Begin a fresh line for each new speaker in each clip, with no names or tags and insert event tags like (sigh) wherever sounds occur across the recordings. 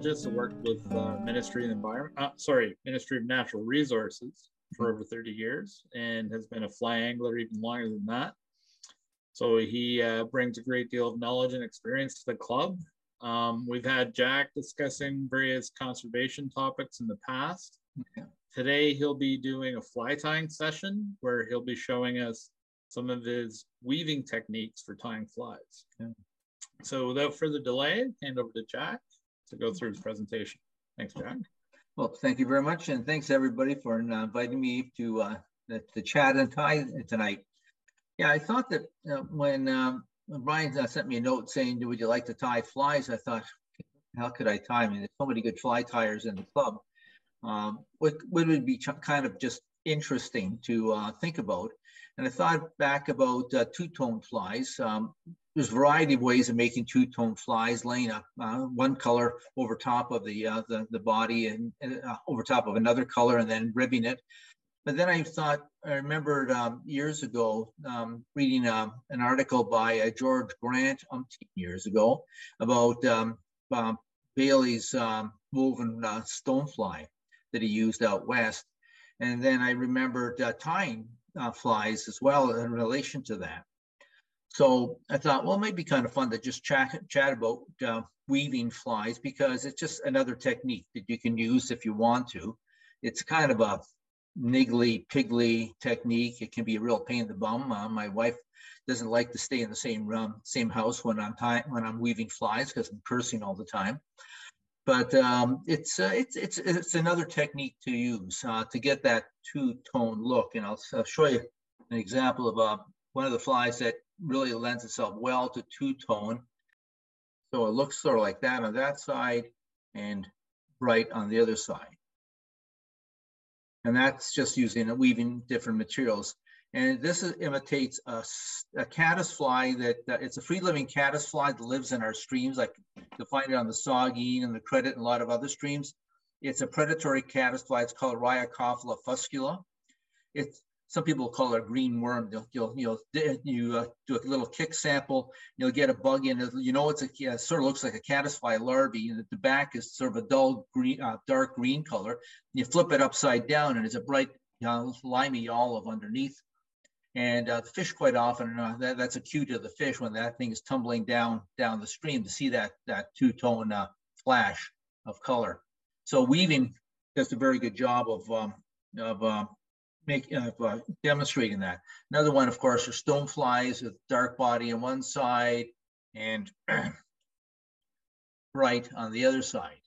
biologist who worked with uh, Ministry of Environment, uh, sorry, Ministry of Natural Resources for over 30 years and has been a fly angler even longer than that. So he uh, brings a great deal of knowledge and experience to the club. Um, we've had Jack discussing various conservation topics in the past. Today, he'll be doing a fly tying session where he'll be showing us some of his weaving techniques for tying flies. So without further delay, hand over to Jack to go through his presentation. Thanks, Jack.
Well, thank you very much. And thanks everybody for uh, inviting me to, uh, to chat and tie tonight. Yeah, I thought that uh, when, um, when Brian uh, sent me a note saying, would you like to tie flies? I thought, how could I tie? I mean, there's so many good fly tyers in the club. Um, what, what would be kind of just interesting to uh, think about? And I thought back about uh, two-tone flies. Um, there's a variety of ways of making two-tone flies, laying a, uh, one color over top of the, uh, the, the body and uh, over top of another color and then ribbing it. But then I thought, I remembered um, years ago um, reading uh, an article by uh, George Grant umpteen years ago about um, uh, Bailey's um, woven uh, stonefly that he used out west. And then I remembered uh, tying flies as well in relation to that. So I thought, well, it might be kind of fun to just chat, chat about weaving flies because it's just another technique that you can use if you want to. It's kind of a niggly piggly technique. It can be a real pain in the bum. Uh, my wife doesn't like to stay in the same room, same house when I'm ty- when I'm weaving flies because I'm cursing all the time. But um, it's uh, it's it's it's another technique to use uh, to get that two tone look. And I'll, I'll, show you an example of uh, one of the flies that really lends itself well to two tone. So it looks sort of like that on that side and bright on the other side. And that's just using weaving different materials. And this is, imitates a, a caddisfly that uh, it's a free living caddisfly that lives in our streams. Like you'll find it on the Saugeen and the Credit and a lot of other streams. It's a predatory caddisfly. It's called Rhyacophila fuscula. It's some people call it a green worm. You'll, you'll, you'll you uh, do a little kick sample, you'll get a bug in it. You know, it's a it sort of looks like a caddisfly larvae, and the back is sort of a dull green, uh, dark green color. You flip it upside down, and it's a bright, you know, limey olive underneath. And uh, the fish quite often, uh, that, that's a cue to the fish when that thing is tumbling down down the stream to see that that two-tone uh, flash of color. So weaving does a very good job of um, of um, make, uh, demonstrating that. Another one, of course, are stoneflies with dark body on one side and (clears throat) bright on the other side.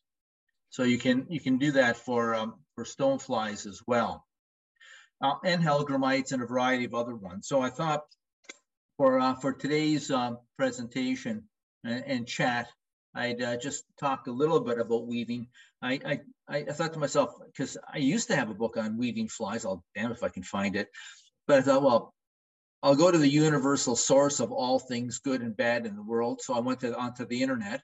So you can you can do that for um, for stoneflies as well, uh, and hellgrammites and a variety of other ones. So I thought for uh, for today's um, presentation and, and, chat, I'd uh, just talked a little bit about weaving. I, I, I thought to myself, because I used to have a book on weaving flies, I'll damn if I can find it. But I thought, well, I'll go to the universal source of all things good and bad in the world. So I went to, onto the internet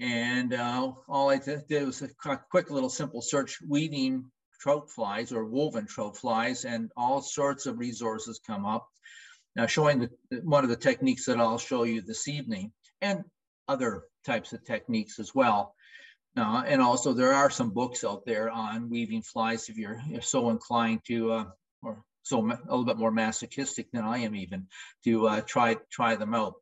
and uh, all I did was a quick little simple search, weaving trout flies or woven trout flies, and all sorts of resources come up. Now showing the, one of the techniques that I'll show you this evening and other types of techniques as well. Uh, and also there are some books out there on weaving flies if you're, so inclined to, uh, or so a little bit more masochistic than I am even, to uh, try try them out.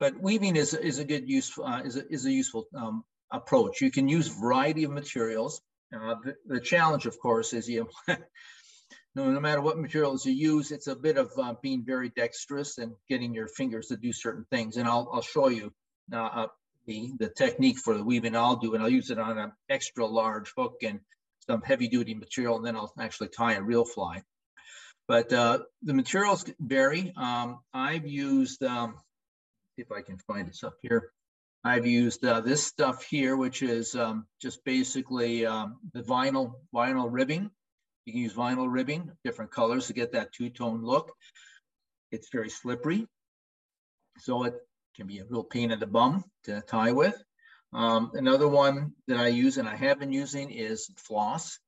But weaving is, is a good use, uh, is, a, is a useful um, approach. You can use variety of materials. Uh, the, the, challenge, of course, is you, (laughs) no, no matter what materials you use, it's a bit of uh, being very dexterous and getting your fingers to do certain things. And I'll, I'll show you the, the technique for the weaving I'll do, and I'll use it on an extra large hook and some heavy duty material, and then I'll actually tie a real fly. But uh, the materials vary. Um, I've used, um, if I can find this up here. I've used uh, this stuff here, which is um, just basically um, the vinyl vinyl ribbing. You can use vinyl ribbing, different colors to get that two-tone look. It's very slippery. So it can be a real pain in the bum to tie with. Um, another one that I use and I have been using is floss.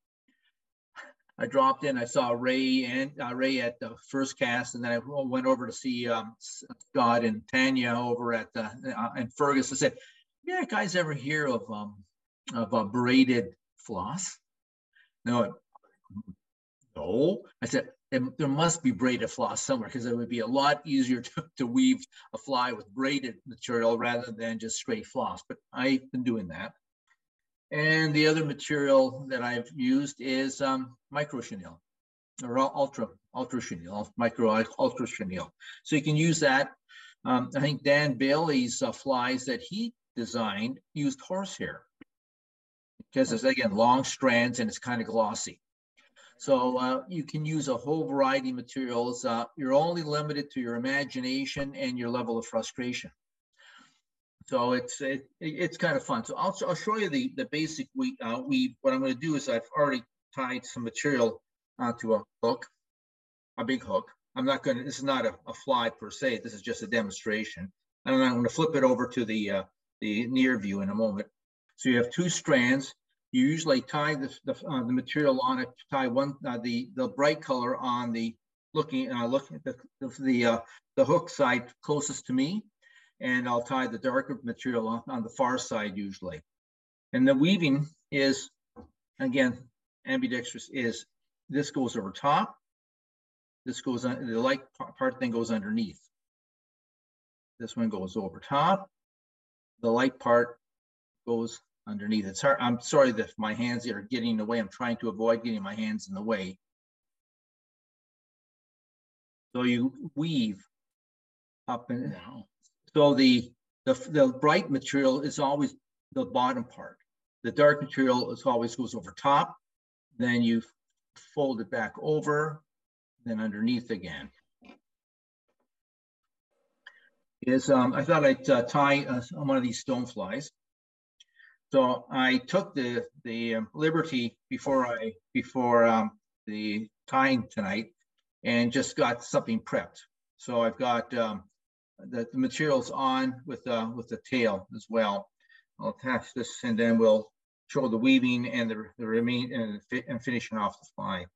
I dropped in, I saw Ray and uh, Ray at the first cast, and then I went over to see um, Scott and Tanya over at uh, uh, and Fergus. I said, Yeah, guys ever hear of um of a braided floss? No, no. I said there must be braided floss somewhere because it would be a lot easier (laughs) to, to weave a fly with braided material rather than just straight floss. But I've been doing that. And the other material that I've used is um, micro chenille or ultra ultra chenille, micro ultra chenille. So you can use that. Um, I think Dan Bailey's uh, flies that he designed used horsehair because it's again long strands and it's kind of glossy. So uh, you can use a whole variety of materials. Uh, you're only limited to your imagination and your level of frustration. So it's it, it's kind of fun. So I'll, I'll show you the, the basic we uh. What I'm going to do is I've already tied some material onto a hook, a big hook. I'm not going to, this is not a, a fly per se. This is just a demonstration. And I'm going to flip it over to the, uh, the near view in a moment. So you have two strands you usually tie the, the, uh, the material on it, tie one, uh, the, the bright color on the looking, uh, looking at the, the, uh, the hook side closest to me. And I'll tie the darker material on, on the far side usually. And the weaving is, again, ambidextrous is this goes over top. This goes on, the light part then goes underneath. This one goes over top. The light part goes underneath. It's hard. I'm sorry that my hands are getting in the way. I'm trying to avoid getting my hands in the way. So you weave up and down. So the, the, the bright material is always the bottom part. The dark material is always goes over top. Then you fold it back over, then underneath again. Is um, I thought I'd uh, tie uh, one of these stone flies. So I took the the um, liberty before I before um, the tying tonight, and just got something prepped. So I've got um, the, the, materials on with uh, with the tail as well. I'll attach this, and then we'll show the weaving and the, the remain and, and finishing off the fly.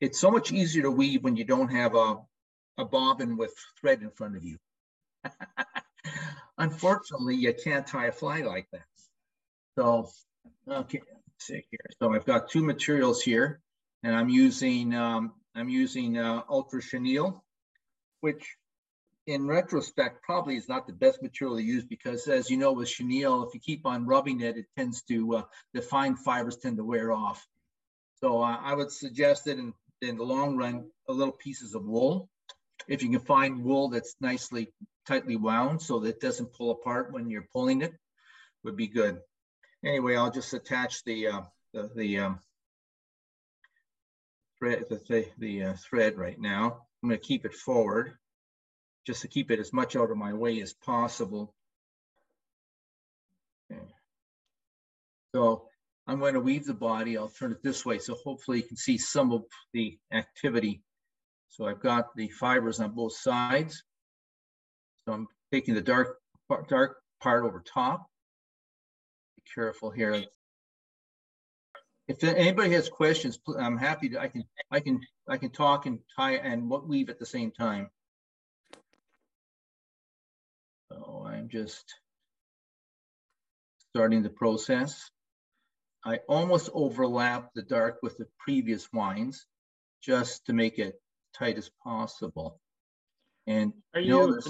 It's so much easier to weave when you don't have a a bobbin with thread in front of you. (laughs) Unfortunately, you can't tie a fly like that. So, okay, let's see here. So I've got two materials here, and I'm using um, I'm using uh, ultra chenille, which in retrospect probably is not the best material to use because as you know with chenille, if you keep on rubbing it, it tends to, uh, the fine fibers tend to wear off. So uh, I would suggest that in, in the long run, a little pieces of wool. If you can find wool that's nicely tightly wound so that it doesn't pull apart when you're pulling it would be good. Anyway, I'll just attach the uh, the, the um, thread the, the, uh, thread right now. I'm going to keep it forward just to keep it as much out of my way as possible. Okay. So I'm going to weave the body. I'll turn it this way so hopefully you can see some of the activity. So I've got the fibers on both sides. So I'm taking the dark, dark part over top. Be careful here. If anybody has questions, I'm happy to, I can, I can, I can talk and tie and what weave at the same time. So I'm just starting the process. I almost overlap the dark with the previous wines just to make it tight as possible. And
are you, notice,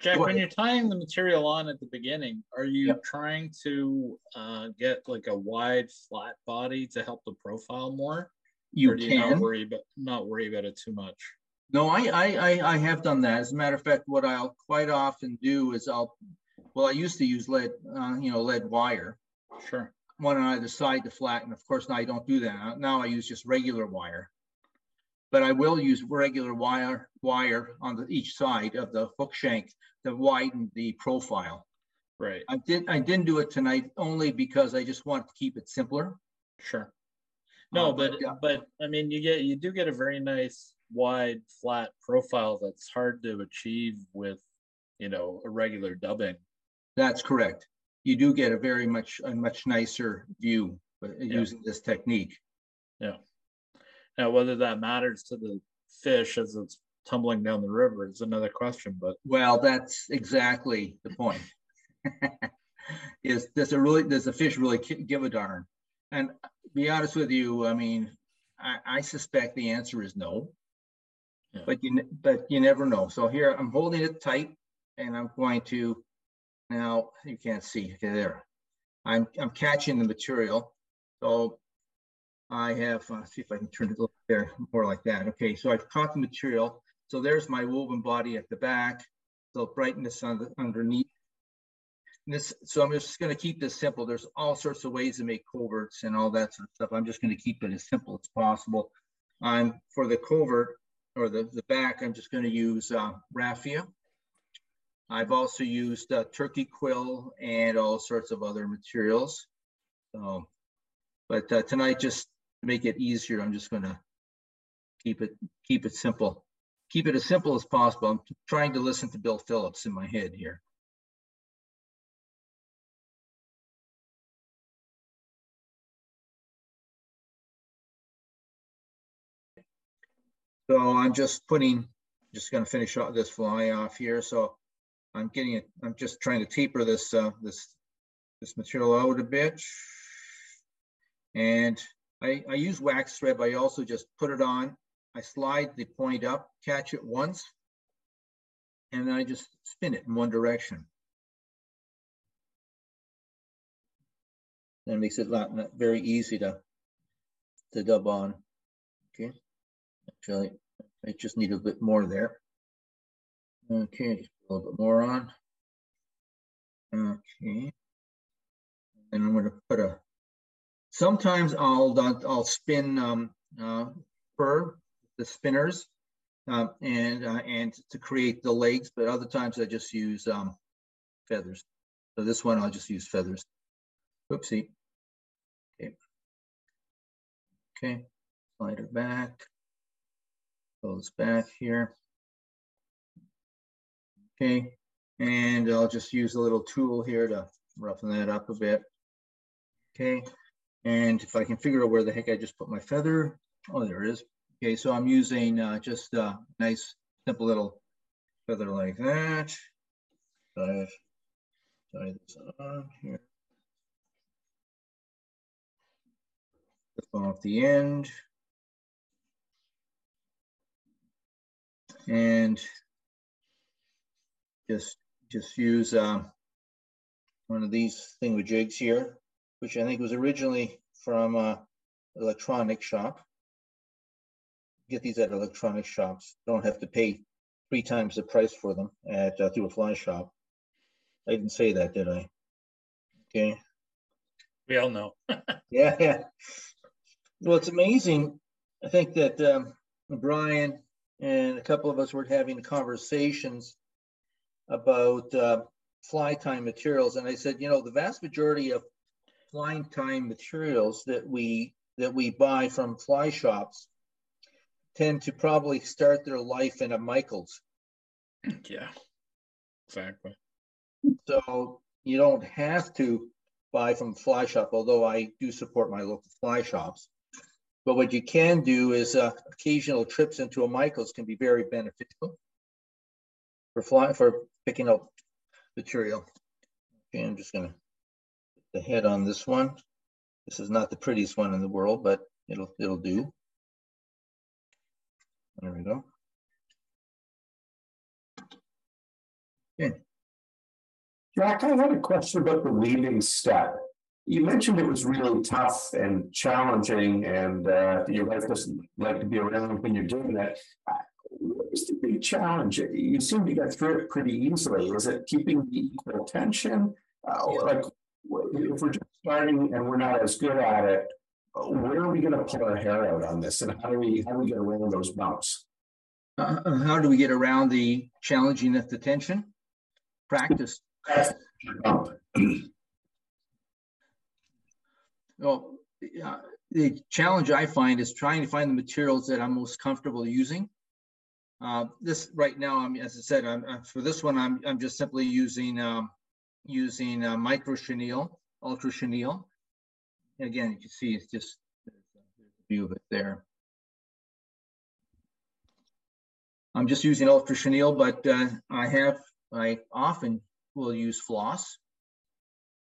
Jack, when you're tying the material on at the beginning, are you yep. trying to uh, get like a wide flat body to help the profile more?
You or do can. You
not worry about not worry about it too much.
No, I, I I have done that. As a matter of fact, what I'll quite often do is I'll well, I used to use lead, uh, you know, lead wire.
Sure.
One on either side to flatten. Of course, now I don't do that. Now I use just regular wire but I will use regular wire wire on the, each side of the hook shank to widen the profile.
Right.
I didn't. I didn't do it tonight only because I just wanted to keep it simpler.
Sure. No, uh, but but, but I mean you get you do get a very nice wide flat profile that's hard to achieve with you know a regular dubbing.
That's correct. You do get a very much a much nicer view yeah. using this technique.
Yeah. Now, whether that matters to the fish as it's tumbling down the river is another question. But
well, that's exactly the point. (laughs) is does it really does the fish really give a darn? And be honest with you, I mean, I, I suspect the answer is no. Yeah. But you but you never know. So here I'm holding it tight, and I'm going to now you can't see okay there. I'm I'm catching the material. So I have uh, see if I can turn it a little there more like that. Okay, so I've caught the material. So there's my woven body at the back. So brightness on the, underneath. This, so I'm just going to keep this simple. There's all sorts of ways to make coverts and all that sort of stuff. I'm just going to keep it as simple as possible. I'm for the covert or the, the back, I'm just going to use uh, raffia. I've also used uh, turkey quill and all sorts of other materials. So, but uh, tonight, just make it easier, I'm just going to keep it keep it simple. Keep it as simple as possible. I'm trying to listen to Bill Phillips in my head here. So I'm just putting, just going to finish off this fly off here. So I'm getting it. I'm just trying to taper this uh, this this material out a bit. And I, I use wax thread, but I also just put it on. I slide the point up, catch it once, and then I just spin it in one direction. That makes it very easy to to dub on. Okay. Actually, I just need a bit more there. Okay, just a little bit more on. Okay. And I'm going to put a, sometimes I'll, I'll spin um, uh, fur, the spinners, um, and, uh, and to create the legs, but other times I just use um, feathers. So this one, I'll just use feathers. Oopsie. Okay. Okay, slide it back goes back here. Okay, and I'll just use a little tool here to roughen that up a bit. Okay, and if I can figure out where the heck I just put my feather, oh, there it is. Okay, so I'm using uh, just a nice, simple little feather like that. Tie, this on here. Clip off the end. and just just use um, one of these thingamajigs here, which I think was originally from uh, electronic shop. Get these at electronic shops. Don't have to pay three times the price for them at uh, through a fly shop. I didn't say that, did I? Okay.
We all know. (laughs)
yeah, yeah. Well, it's amazing. I think that um, Brian and a couple of us were having conversations about uh, fly time materials. And I said, you know, the vast majority of fly time materials that we that we buy from fly shops tend to probably start their life in a Michaels.
Yeah, exactly.
So you don't have to buy from fly shop, although I do support my local fly shops. But what you can do is uh, occasional trips into a Michaels can be very beneficial for flying for picking up material. Okay, I'm just gonna the head on this one. This is not the prettiest one in the world, but it'll it'll do. There we go.
Okay. Jack, I had a question about the leading step you mentioned it was really tough and challenging, and uh, your wife doesn't like to be around when you're doing that. What was the big challenge? You seem to get through it pretty easily. Is it keeping the equal tension? Uh, like, if we're just starting and we're not as good at it, where are we going to pull our hair out on this, and how do we how do we get around those bumps?
Uh, uh how do we get around the challenging of the tension? Practice. Well, uh, the challenge I find is trying to find the materials that I'm most comfortable using. Uh, this right now, I'm as I said, I'm uh, for this one, I'm I'm just simply using um, using uh, micro chenille, ultra chenille. Again, you can see it's just there's a view of it there. I'm just using ultra chenille, but uh, I have I often will use floss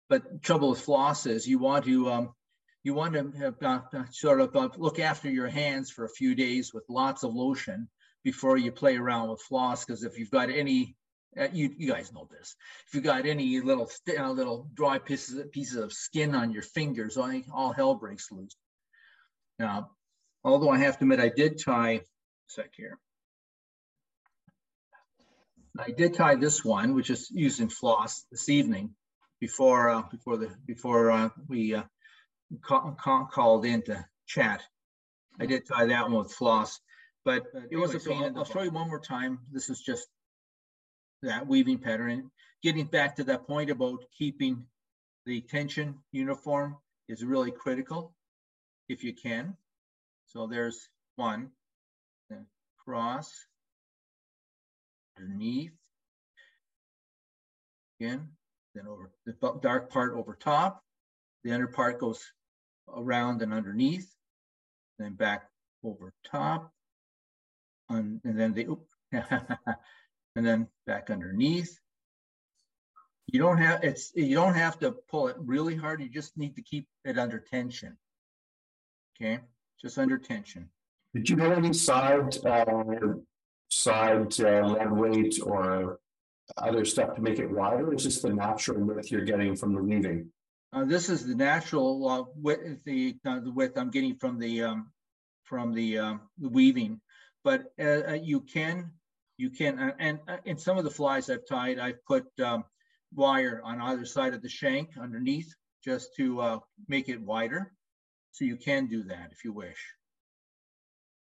but trouble with floss is you want to um, you want to have, uh, sort of uh, look after your hands for a few days with lots of lotion before you play around with floss. Because if you've got any, uh, you you guys know this, if you got any little uh, little dry pieces pieces of skin on your fingers, all, all hell breaks loose. Now, although I have to admit, I did tie. Sec here. I did tie this one, which is using floss this evening before uh, before the before uh, we uh, call, call, called in to chat. I did tie that one with floss, but it was a pain. I'll, I'll show you one more time. This is just that weaving pattern. Getting back to that point about keeping the tension uniform is really critical if you can. So there's one, then cross, underneath, again, then over the dark part over top, the under part goes around and underneath, then back over top, and, and then the, (laughs) and then back underneath. You don't have it's you don't have to pull it really hard. You just need to keep it under tension. Okay, just under tension.
Did you have any side uh, side uh, lead weight or other stuff to make it wider? Is this the natural width you're getting from the weaving?
Uh, this is the natural uh, width, the, uh, the width I'm getting from the um, from the, um, the weaving, but uh, uh, you can you can uh, and in some of the flies I've tied, I've put um, wire on either side of the shank underneath just to make it wider. So you can do that if you wish.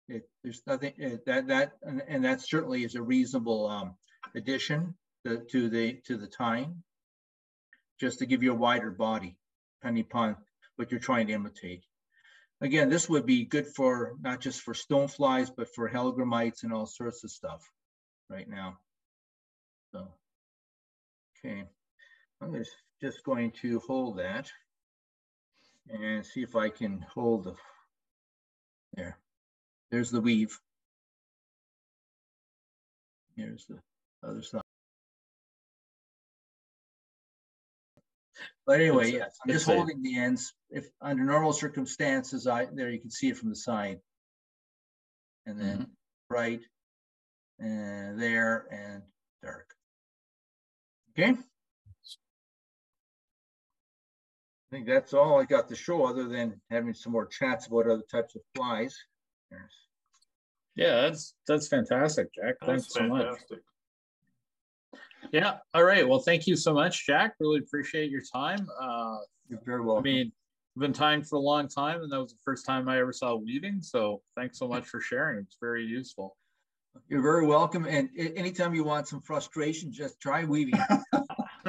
It, there's nothing that that and, and, that certainly is a reasonable um, addition to, to the to the tying, just to give you a wider body depending upon what you're trying to imitate. Again, this would be good for not just for stoneflies, but for hellgrammites and all sorts of stuff right now. So, okay, I'm just just going to hold that and see if I can hold the, there, there's the weave. Here's the other side. But anyway, it's, yes, I'm just holding the ends. If under normal circumstances, I there you can see it from the side. And then mm -hmm. bright and there and dark. Okay. I think that's all I got to show other than having some more chats about other types of flies.
Yeah, that's that's fantastic, Jack. Thanks that's so fantastic. much. Yeah. All right. Well, thank you so much, Jack. Really appreciate your time. Uh,
You're very welcome.
I mean, I've been tying for a long time, and that was the first time I ever saw weaving. So thanks so much for sharing. It's very useful.
You're very welcome. And anytime you want some frustration, just try weaving. (laughs)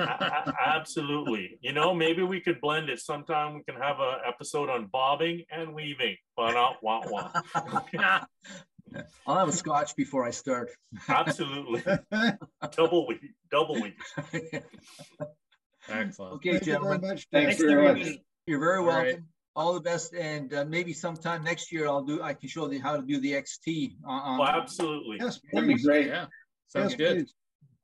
Absolutely. You know, maybe we could blend it. Sometime we can have an episode on bobbing and weaving. But uh, wah, wah. (laughs)
I'll have a scotch before I start. (laughs)
Absolutely. double week, double week.
Excellent.
Okay, Thank gentlemen.
You Thanks, Thanks very much.
You're very welcome. All, right. All the best, and uh, maybe sometime next year I'll do. I can show you how to do the XT.
On, oh, absolutely.
Yes, that'd be great.
Yeah, sounds yes, good.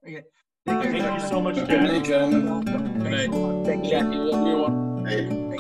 Okay. Thank, Thank you so much,
Good night, gentlemen.
Good night.
Thank you. Thank you, everyone.
Hey.